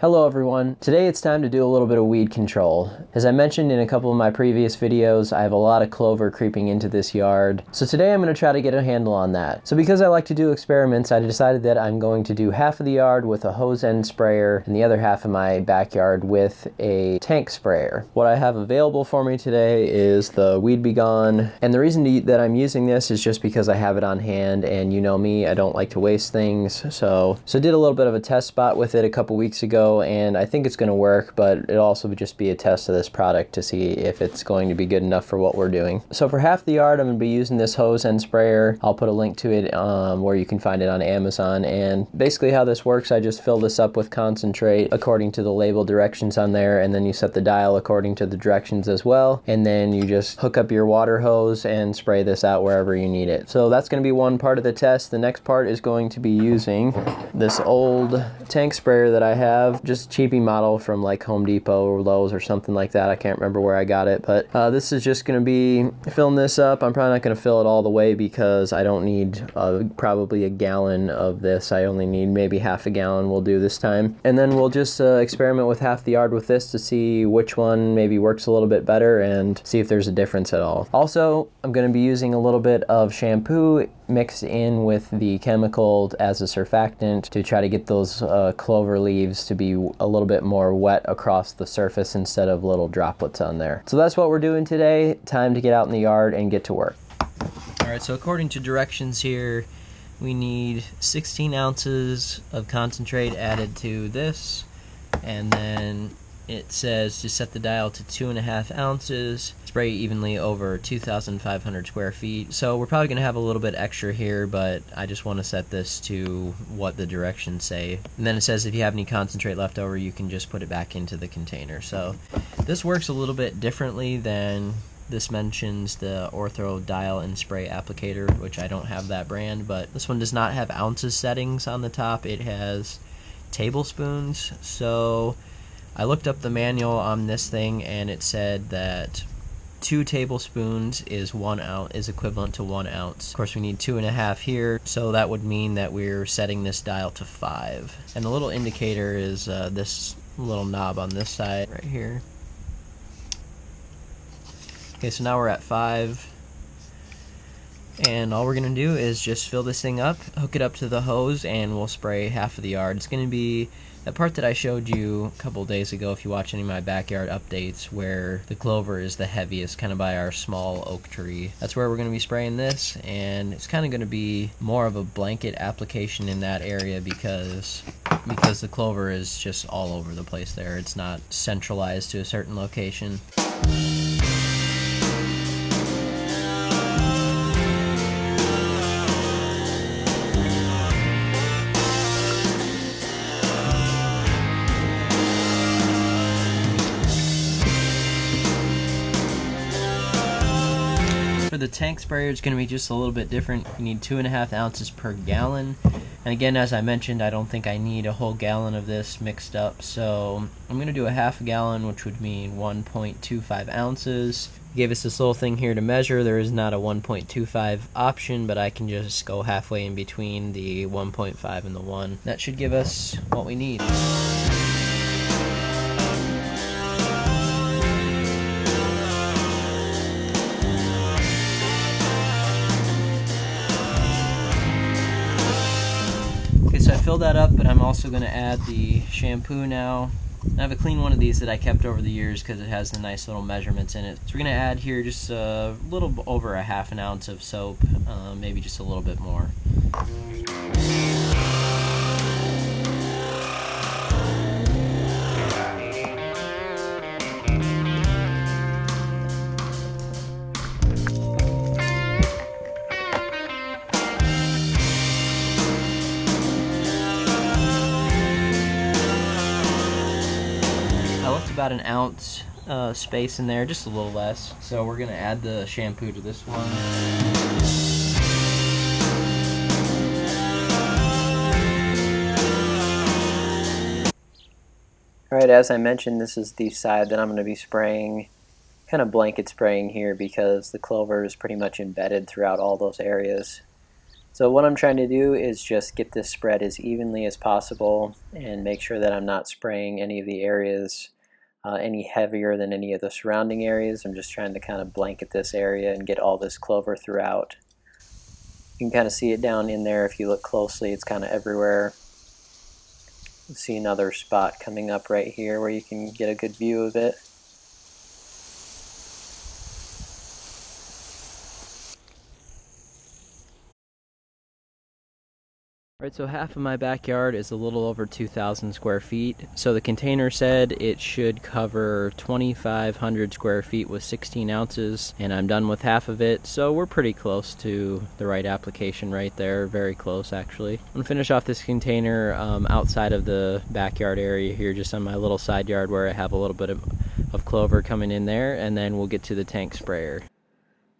Hello everyone. Today it's time to do a little bit of weed control. As I mentioned in a couple of my previous videos, I have a lot of clover creeping into this yard. So today I'm going to try to get a handle on that. So because I like to do experiments, I decided that I'm going to do half of the yard with a hose end sprayer and the other half of my backyard with a tank sprayer. What I have available for me today is the Weed B Gone. And the reason that I'm using this is just because I have it on hand and you know me, I don't like to waste things. So, so I did a little bit of a test spot with it a couple weeks ago and I think it's going to work, but it'll also just be a test of this product to see if it's going to be good enough for what we're doing. So for half the yard, I'm going to be using this hose end sprayer. I'll put a link to it um, where you can find it on Amazon. And basically how this works, I just fill this up with concentrate according to the label directions on there, and then you set the dial according to the directions as well. And then you just hook up your water hose and spray this out wherever you need it. So that's going to be one part of the test. The next part is going to be using this old tank sprayer that I have just cheapy model from like Home Depot or Lowe's or something like that. I can't remember where I got it, but uh, this is just going to be filling this up. I'm probably not going to fill it all the way because I don't need uh, probably a gallon of this. I only need maybe half a gallon we'll do this time. And then we'll just uh, experiment with half the yard with this to see which one maybe works a little bit better and see if there's a difference at all. Also, I'm going to be using a little bit of shampoo mixed in with the chemical as a surfactant to try to get those uh, clover leaves to be a little bit more wet across the surface instead of little droplets on there. So that's what we're doing today. Time to get out in the yard and get to work. Alright, so according to directions here, we need 16 ounces of concentrate added to this, and then it says to set the dial to two and a half ounces, spray evenly over 2,500 square feet. So we're probably going to have a little bit extra here, but I just want to set this to what the directions say. And then it says if you have any concentrate left over, you can just put it back into the container. So this works a little bit differently than this mentions the Ortho Dial and Spray Applicator, which I don't have that brand, but this one does not have ounces settings on the top. It has tablespoons. So I looked up the manual on this thing and it said that two tablespoons is one ounce is equivalent to one ounce. Of course, we need two and a half here, so that would mean that we're setting this dial to five. And the little indicator is uh, this little knob on this side right here. Okay, so now we're at five. And all we're going to do is just fill this thing up, hook it up to the hose, and we'll spray half of the yard. It's going to be that part that I showed you a couple days ago, if you watch any of my backyard updates, where the clover is the heaviest, kind of by our small oak tree. That's where we're going to be spraying this, and it's kind of going to be more of a blanket application in that area because because the clover is just all over the place there. It's not centralized to a certain location. The tank sprayer, is going to be just a little bit different. You need two and a half ounces per gallon. And again, as I mentioned, I don't think I need a whole gallon of this mixed up. So I'm going to do a half a gallon, which would mean 1.25 ounces. Gave us this little thing here to measure. There is not a 1.25 option, but I can just go halfway in between the 1.5 and the 1. That should give us what we need. Filled that up, but I'm also going to add the shampoo now. I have a clean one of these that I kept over the years because it has the nice little measurements in it. So we're going to add here just a little over a half an ounce of soap, uh, maybe just a little bit more. About an ounce uh, space in there, just a little less. So we're gonna add the shampoo to this one. Alright, as I mentioned, this is the side that I'm going to be spraying, kind of blanket spraying here because the clover is pretty much embedded throughout all those areas. So what I'm trying to do is just get this spread as evenly as possible and make sure that I'm not spraying any of the areas uh, any heavier than any of the surrounding areas. I'm just trying to kind of blanket this area and get all this clover throughout. You can kind of see it down in there if you look closely. It's kind of everywhere. You see another spot coming up right here where you can get a good view of it. Right, so half of my backyard is a little over 2,000 square feet. So the container said it should cover 2,500 square feet with 16 ounces, and I'm done with half of it. So we're pretty close to the right application right there, very close actually. I'm gonna finish off this container um, outside of the backyard area here, just on my little side yard where I have a little bit of, of clover coming in there, and then we'll get to the tank sprayer.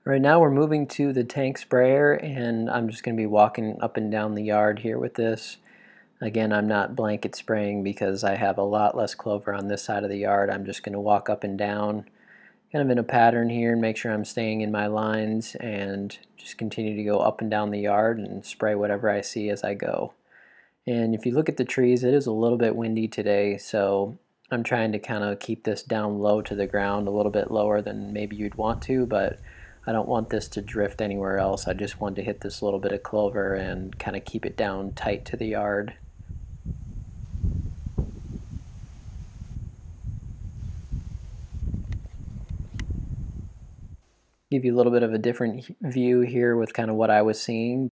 Right now we're moving to the tank sprayer and I'm just going to be walking up and down the yard here with this. Again, I'm not blanket spraying because I have a lot less clover on this side of the yard. I'm just going to walk up and down kind of in a pattern here and make sure I'm staying in my lines and just continue to go up and down the yard and spray whatever I see as I go. And if you look at the trees, it is a little bit windy today, so I'm trying to kind of keep this down low to the ground, a little bit lower than maybe you'd want to, but I don't want this to drift anywhere else. I just want to hit this little bit of clover and kind of keep it down tight to the yard. Give you a little bit of a different view here with kind of what I was seeing.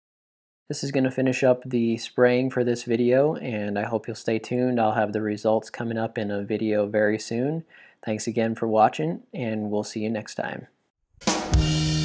This is going to finish up the spraying for this video and I hope you'll stay tuned. I'll have the results coming up in a video very soon. Thanks again for watching and we'll see you next time. Thank you.